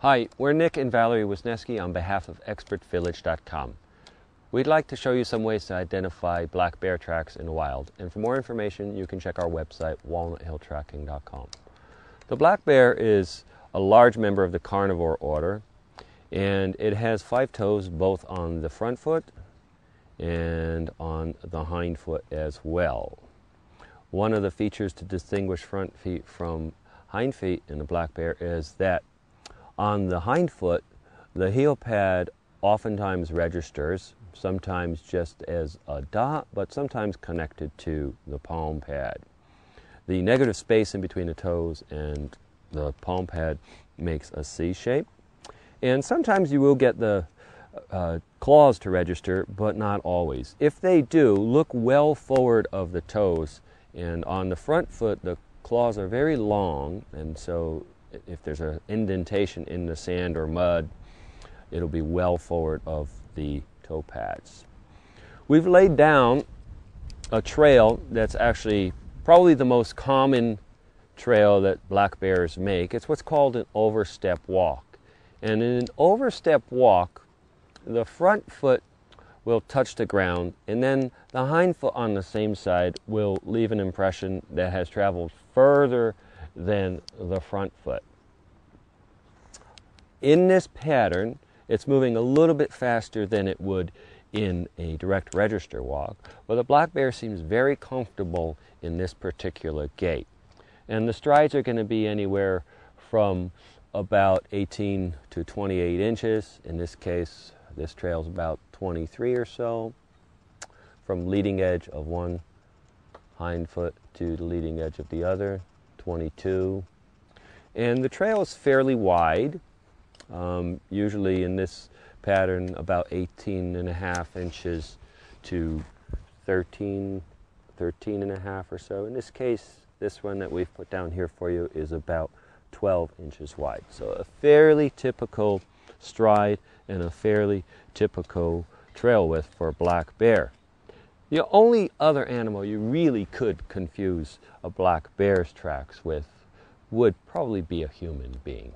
Hi, we're Nick and Valerie Wisniewski on behalf of ExpertVillage.com. We'd like to show you some ways to identify black bear tracks in the wild, and for more information, you can check our website, walnuthilltracking.com. The black bear is a large member of the carnivore order, and it has five toes both on the front foot and on the hind foot as well. One of the features to distinguish front feet from hind feet in the black bear is that on the hind foot, the heel pad oftentimes registers, sometimes just as a dot, but sometimes connected to the palm pad. The negative space in between the toes and the palm pad makes a C shape. And sometimes you will get the uh, claws to register, but not always. If they do, look well forward of the toes. And on the front foot, the claws are very long, and so if there's an indentation in the sand or mud, it'll be well forward of the toe pads. We've laid down a trail that's actually probably the most common trail that black bears make. It's what's called an overstep walk. And in an overstep walk, the front foot will touch the ground, and then the hind foot on the same side will leave an impression that has traveled further than the front foot. In this pattern, it's moving a little bit faster than it would in a direct register walk, but the black bear seems very comfortable in this particular gait. And the strides are going to be anywhere from about 18 to 28 inches. In this case, this trail is about 23 or so from leading edge of one hind foot to the leading edge of the other, 22. And the trail is fairly wide, um, usually in this pattern about 18 and a half inches to 13, 13 and a half or so. In this case, this one that we've put down here for you is about 12 inches wide. So a fairly typical stride and a fairly typical trail width for a black bear. The only other animal you really could confuse a black bear's tracks with would probably be a human being.